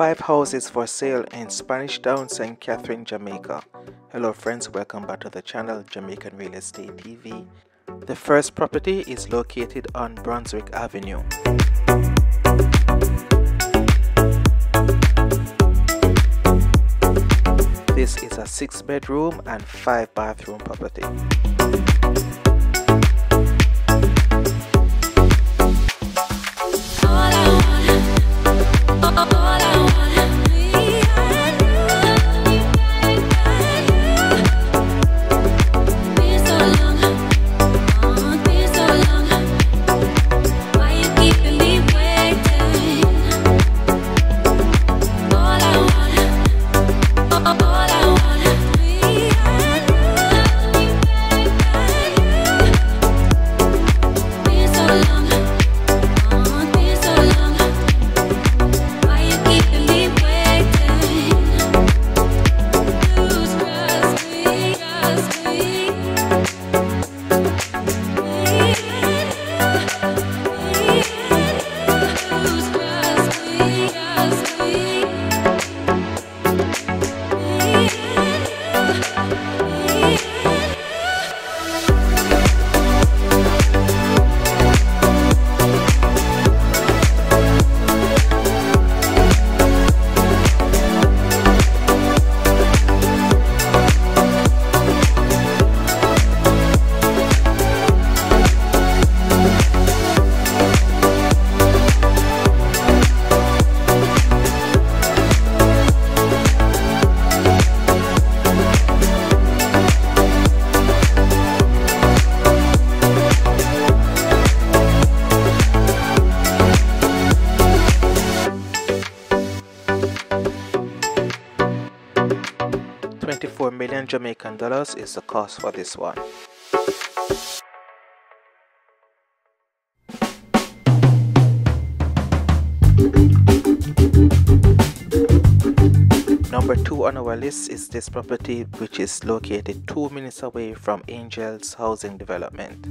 Five houses for sale in Spanish Town, St. Catherine, Jamaica. Hello friends, welcome back to the channel Jamaican Real Estate TV. The first property is located on Brunswick Avenue. This is a 6 bedroom and 5 bathroom property. Jamaican dollars is the cost for this one. Number two on our list is this property which is located two minutes away from Angels Housing Development.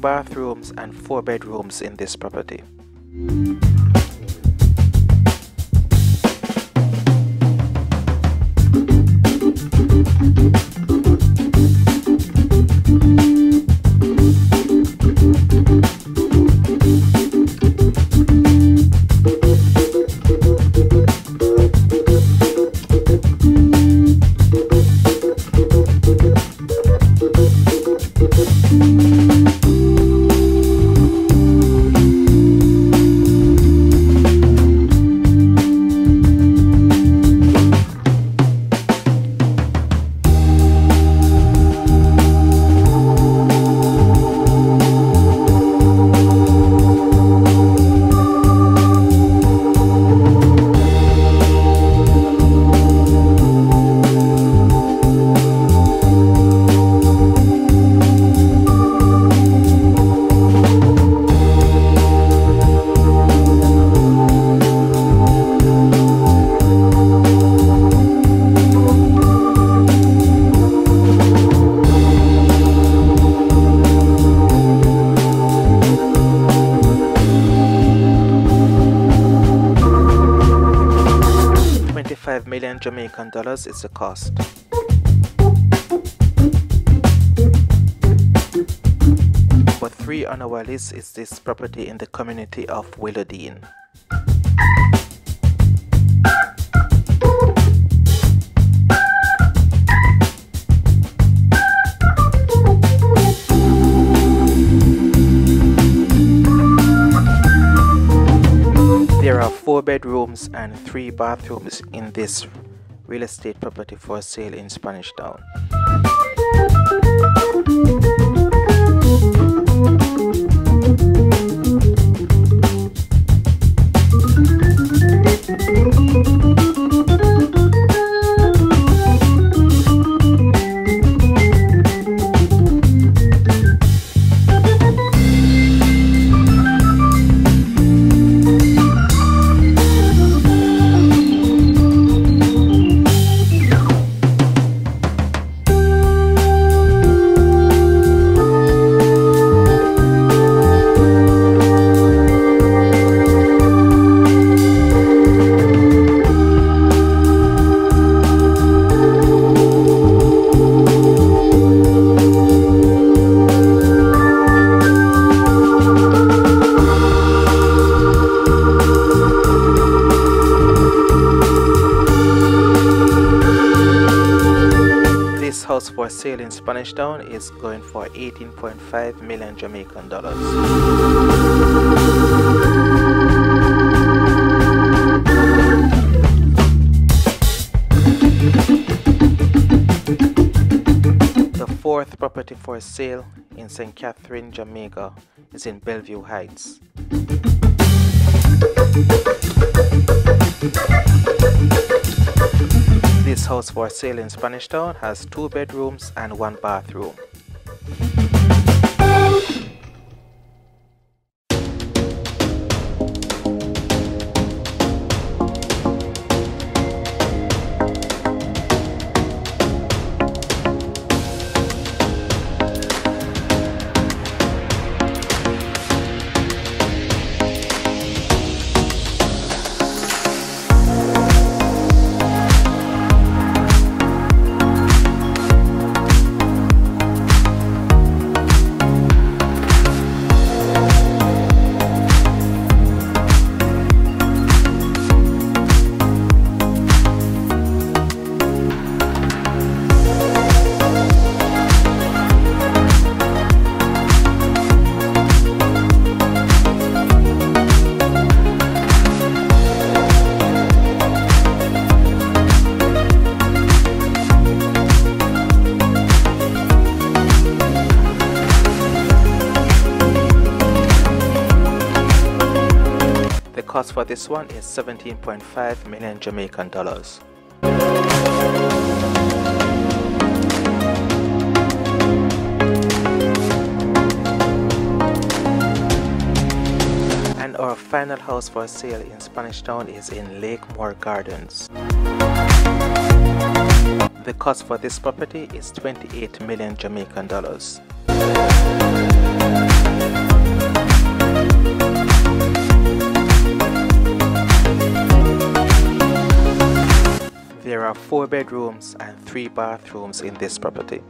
Bathrooms and four bedrooms in this property. Twenty-five million Jamaican dollars is the cost. Number three on our list is this property in the community of are four and three bathrooms in this real estate property for sale in Spanish Town. Sale in Spanish Town is going for 18.5 million Jamaican dollars. The fourth property for sale in St. Catherine, Jamaica is in Bellevue Heights. This house for sale in Spanish Town has two bedrooms and one bathroom. For this one is 17.5 million Jamaican dollars. And our final house for sale in Spanish Town is in Lakemoor Gardens. The cost for this property is 28 million Jamaican dollars. There are four bedrooms and three bathrooms in this property.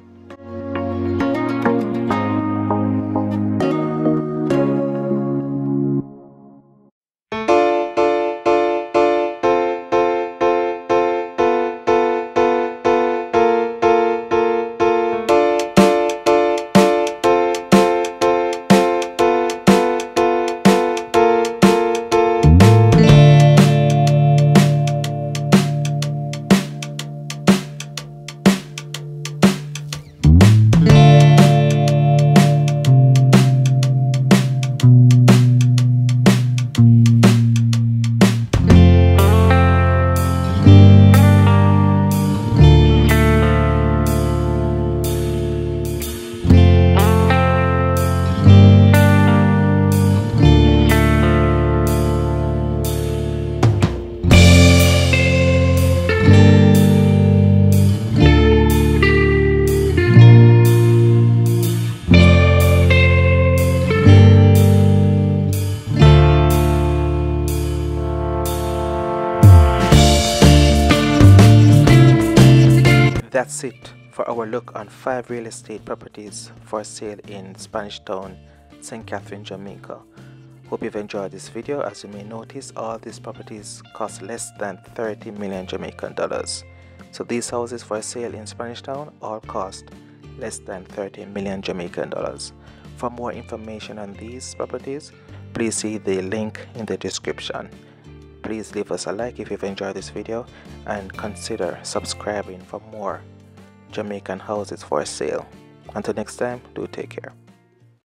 That's it for our look on five real estate properties for sale in Spanish Town, St. Catherine, Jamaica. Hope you've enjoyed this video. As you may notice, all these properties cost less than 30 million Jamaican dollars. So these houses for sale in Spanish Town all cost less than 30 million Jamaican dollars. For more information on these properties, please see the link in the description. Please leave us a like if you've enjoyed this video and consider subscribing for more Jamaican houses for sale. Until next time, do take care.